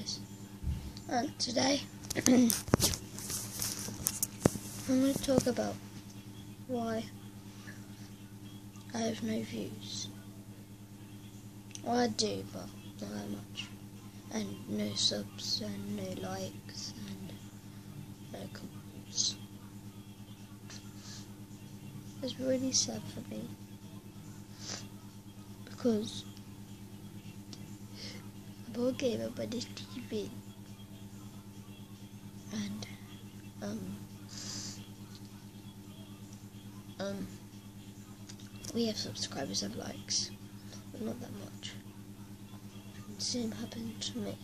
guys, and uh, today I'm going to talk about why I have no views. Well, I do, but not that much, and no subs, and no likes, and no comments. It's really sad for me because A game on this TV and um um we have subscribers and likes but not that much. Same happened to me.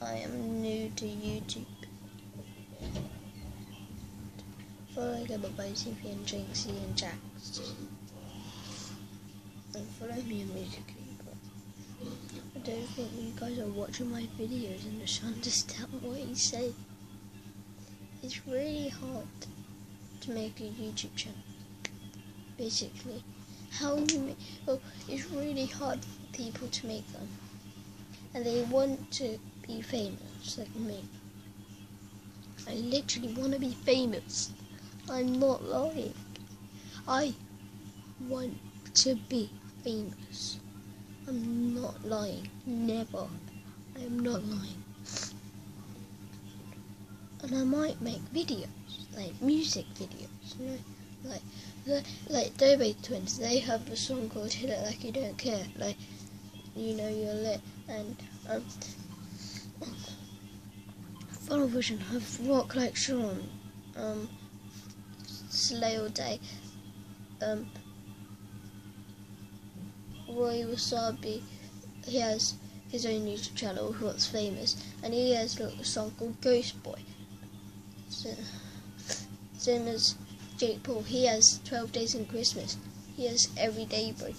I am new to YouTube. Follow like about TV and Jinxie and Jax. And follow me on Think you guys are watching my videos and just understand what you say. It's really hard to make a YouTube channel. Basically, how you make oh, it's really hard for people to make them, and they want to be famous like me. I literally want to be famous. I'm not lying. I want to be famous. I'm not lying. Never. I am not lying. And I might make videos, like music videos, you know, like the like Dobre Twins. They have a song called "Hit It Like You Don't Care," like you know you're lit, and um, Funnel Vision have Rock Like Sean, um, Slay All Day, um. Roi Wassabi, he has his own YouTube channel, What's Famous, and he has a song called Ghost Boy. So, same as Jake Paul, he has 12 Days in Christmas. He has Everyday Boy.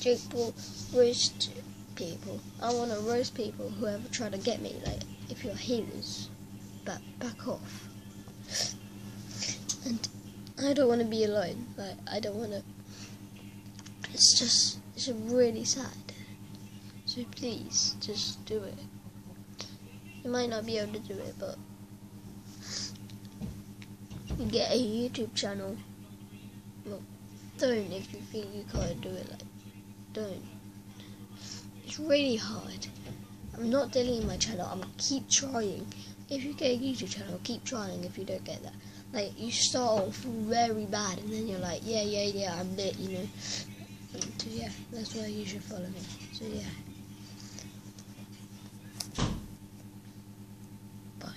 Jake Paul roast people. I want to roast people who ever try to get me. Like, if you're haters, back, back off. And I don't want to be alone. Like, I don't want to. It's just it's really sad. So please, just do it. You might not be able to do it, but get a YouTube channel. Well, don't if you think you can't do it. Like, don't. It's really hard. I'm not deleting my channel. I'm keep trying. If you get a YouTube channel, keep trying. If you don't get that, like you start off very bad, and then you're like, yeah, yeah, yeah, I'm lit, you know. So yeah, that's why you should follow me. So yeah. Bye.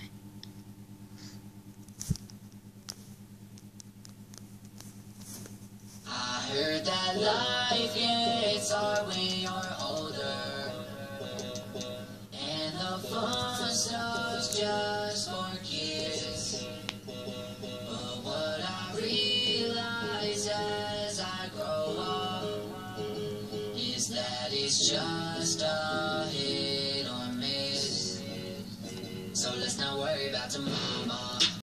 I life gets hard when you're older. And the fun stuff's just for kids. But what I realize as I grow up is that it's just a hit or miss. So let's not worry about tomorrow.